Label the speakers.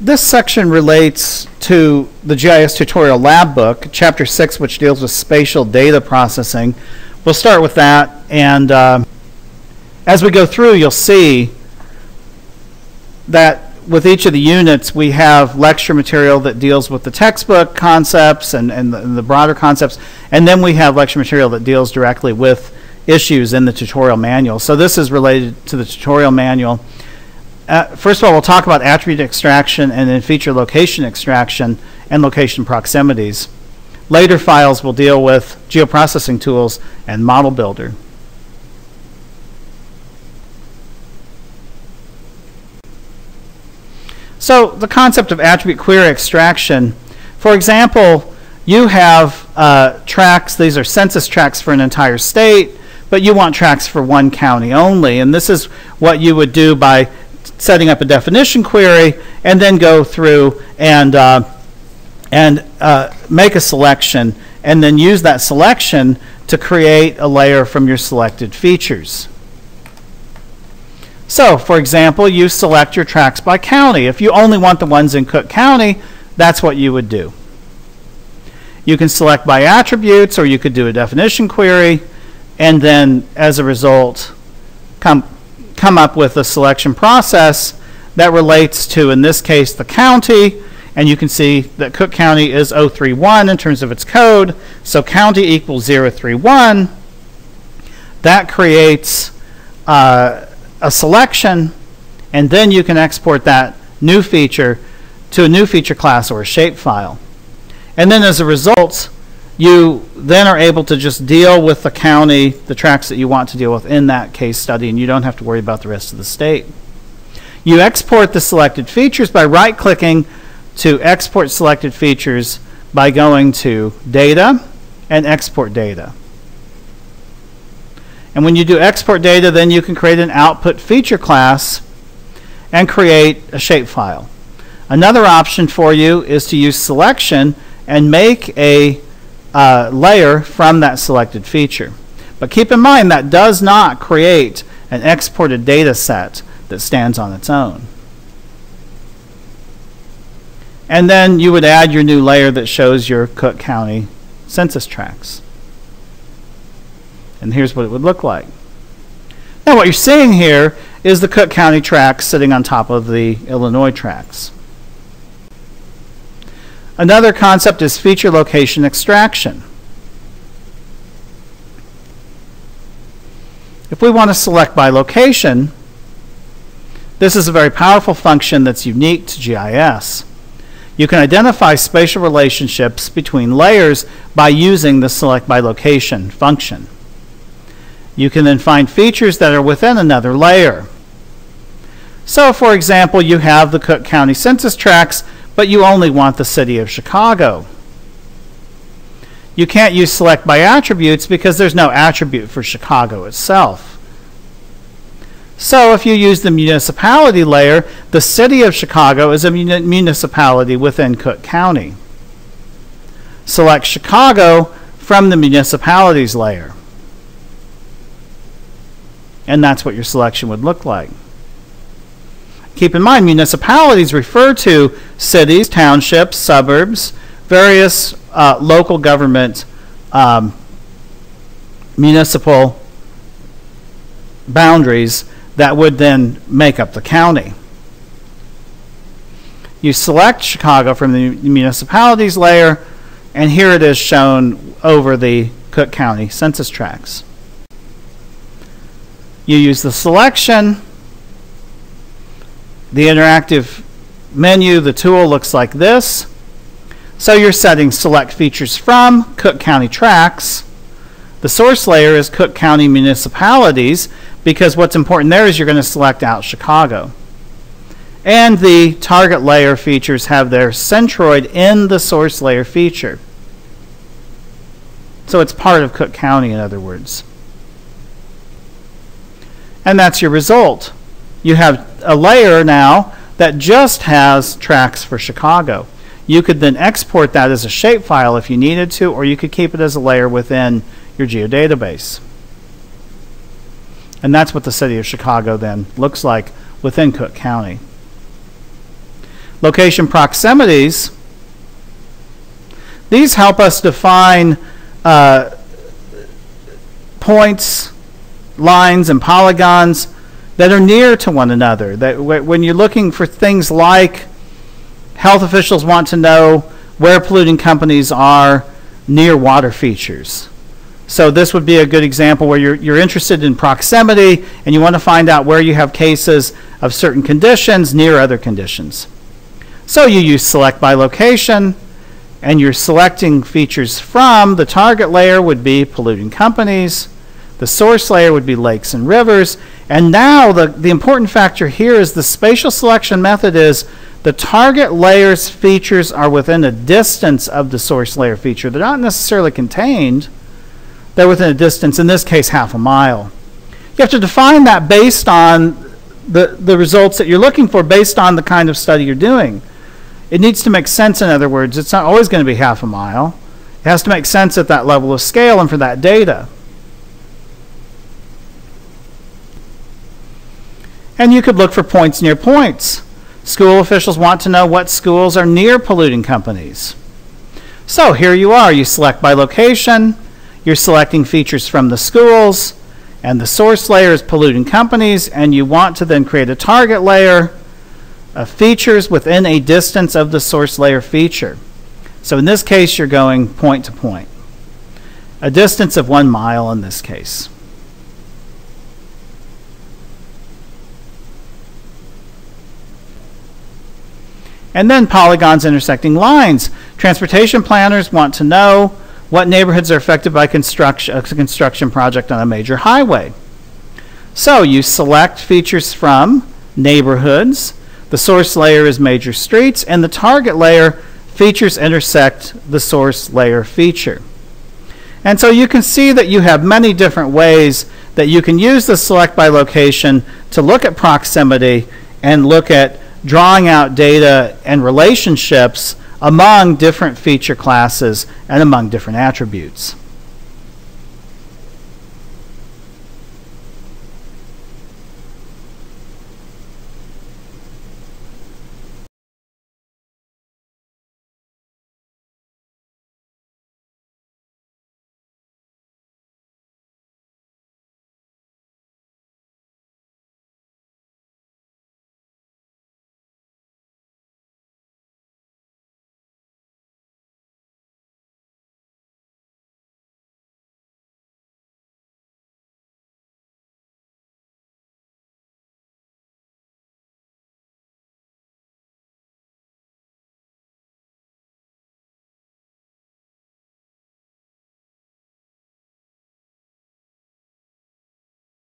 Speaker 1: This section relates to the GIS tutorial lab book, chapter 6, which deals with spatial data processing. We'll start with that, and uh, as we go through, you'll see that with each of the units, we have lecture material that deals with the textbook concepts and, and, the, and the broader concepts, and then we have lecture material that deals directly with issues in the tutorial manual. So this is related to the tutorial manual. Uh, first of all, we'll talk about attribute extraction and then feature location extraction and location proximities. Later files will deal with geoprocessing tools and model builder. So the concept of attribute query extraction, for example, you have uh, tracks, these are census tracks for an entire state, but you want tracks for one county only. And this is what you would do by setting up a definition query and then go through and, uh, and uh, make a selection and then use that selection to create a layer from your selected features. So, for example, you select your tracks by county. If you only want the ones in Cook County, that's what you would do. You can select by attributes, or you could do a definition query, and then as a result, come, come up with a selection process that relates to, in this case, the county. And you can see that Cook County is 031 in terms of its code. So county equals 031. That creates uh, a selection, and then you can export that new feature to a new feature class or a shapefile. And then as a result, you then are able to just deal with the county, the tracks that you want to deal with in that case study, and you don't have to worry about the rest of the state. You export the selected features by right-clicking to export selected features by going to Data and Export Data. And when you do export data, then you can create an output feature class and create a shapefile. Another option for you is to use selection and make a uh, layer from that selected feature. But keep in mind that does not create an exported data set that stands on its own. And then you would add your new layer that shows your Cook County census tracts. And here's what it would look like. Now what you're seeing here is the Cook County tracks sitting on top of the Illinois tracks. Another concept is feature location extraction. If we want to select by location, this is a very powerful function that's unique to GIS. You can identify spatial relationships between layers by using the select by location function. You can then find features that are within another layer. So, for example, you have the Cook County Census tracts, but you only want the city of Chicago. You can't use select by attributes because there's no attribute for Chicago itself. So if you use the municipality layer, the city of Chicago is a municipality within Cook County. Select Chicago from the municipalities layer. And that's what your selection would look like. Keep in mind, municipalities refer to cities, townships, suburbs, various uh, local government um, municipal boundaries that would then make up the county. You select Chicago from the municipalities layer, and here it is shown over the Cook County census tracts. You use the selection. The interactive menu, the tool looks like this. So you're setting select features from Cook County tracks. The source layer is Cook County municipalities because what's important there is you're going to select out Chicago. And the target layer features have their centroid in the source layer feature. So it's part of Cook County, in other words and that's your result. You have a layer now that just has tracks for Chicago. You could then export that as a shapefile if you needed to, or you could keep it as a layer within your geodatabase. And that's what the city of Chicago then looks like within Cook County. location proximities, these help us define uh, points, lines, and polygons that are near to one another. That wh- when you're looking for things like health officials want to know where polluting companies are near water features. So this would be a good example where you're, you're interested in proximity and you want to find out where you have cases of certain conditions near other conditions. So you use select by location and you're selecting features from the target layer would be polluting companies, the source layer would be lakes and rivers, and now the, the important factor here is the spatial selection method is the target layer's features are within a distance of the source layer feature. They're not necessarily contained, they're within a distance, in this case, half a mile. You have to define that based on the, the results that you're looking for, based on the kind of study you're doing. It needs to make sense, in other words. It's not always going to be half a mile. It has to make sense at that level of scale and for that data. And you could look for points near points. School officials want to know what schools are near polluting companies. So here you are. You select by location. You're selecting features from the schools. And the source layer is polluting companies. And you want to then create a target layer of features within a distance of the source layer feature. So in this case, you're going point to point. A distance of one mile in this case. And then polygons intersecting lines. Transportation planners want to know what neighborhoods are affected by construction, a construction project on a major highway. So you select features from neighborhoods. The source layer is major streets, and the target layer features intersect the source layer feature. And so you can see that you have many different ways that you can use the select by location to look at proximity and look at drawing out data and relationships among different feature classes and among different attributes.